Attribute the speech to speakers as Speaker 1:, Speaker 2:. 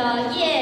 Speaker 1: 的耶